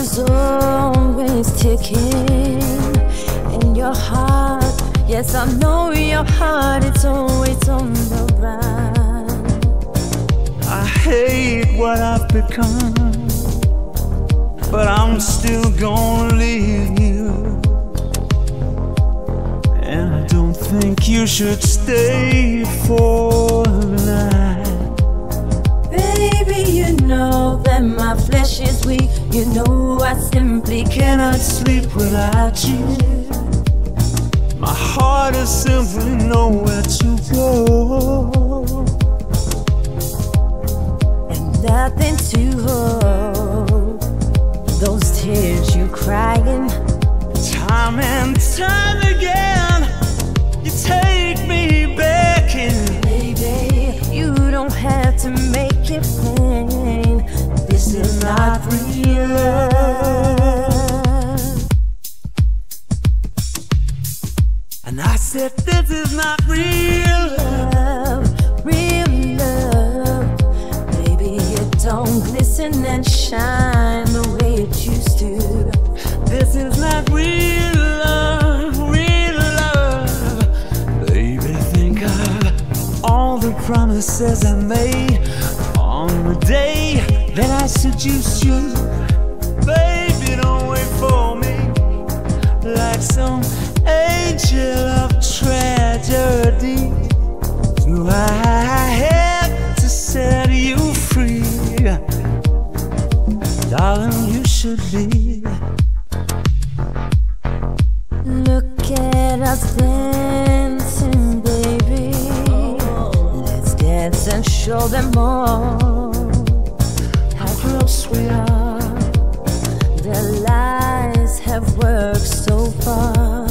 is always ticking. in your heart, yes, I know your heart, it's always on the run. I hate what I've become, but I'm still gonna leave you. And I don't think you should stay for flesh is weak. You know I simply cannot sleep without you. My heart is simply nowhere to go. And nothing to hold. Those tears you crying. Time and time again, you take me back in. Baby, you don't have to make it plain. This is not real. Love, real love. Baby, it don't glisten and shine the way it used to. This is not real love, real love. Baby, think of all the promises I made on the day that I seduced you. Baby, don't wait for me like some angel I have to set you free? Darling, you should be. Look at us dancing, baby. Let's dance and show them all how close we are. Their lies have worked so far,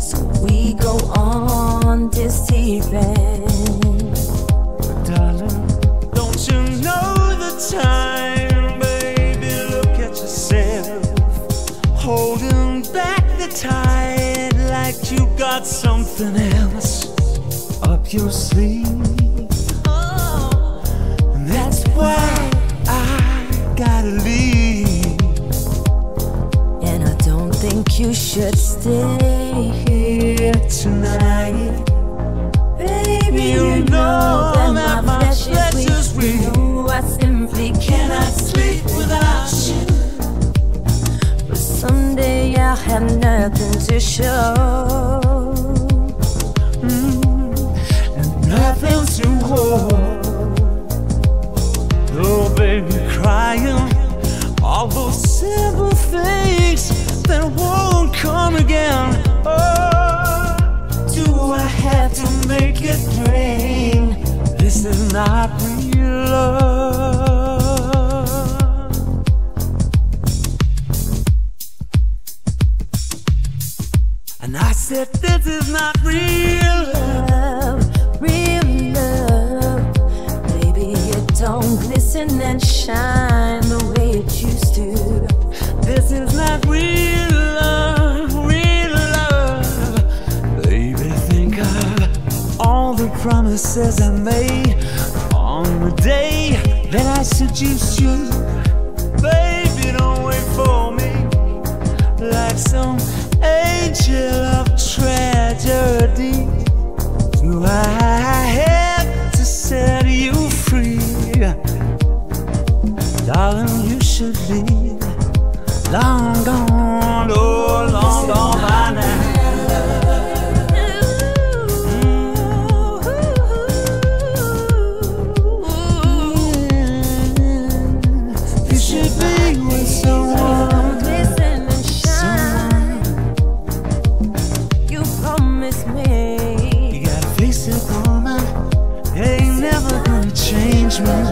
so we go on deceiving. Got something else up your sleeve. Oh. And that's why I gotta leave. And I don't think you should stay here Tonight, Baby, You know someday nothing to show. and nothing to hold. Oh, baby, crying all those simple things that won't come again. Oh, do I have to make it plain? This is not Said, This is not real love. Love, real love. Baby, it don't glisten and shine the way it used to. This is not real love, real love. Baby, think of all the promises I made on the day that I seduced you. Baby, don't wait for me like some angel of tragedy. Do I have to set you free? Darling, you should be long gone, oh, long gone change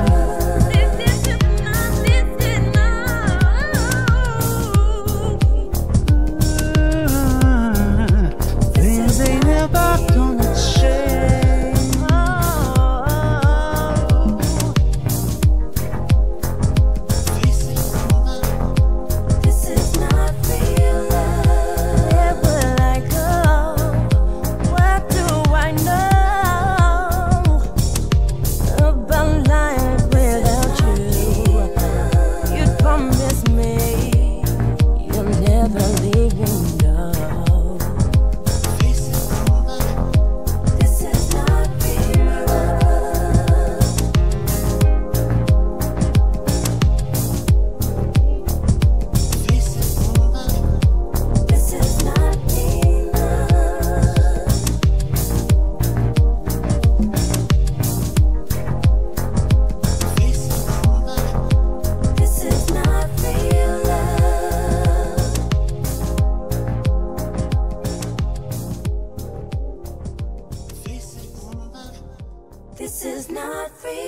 This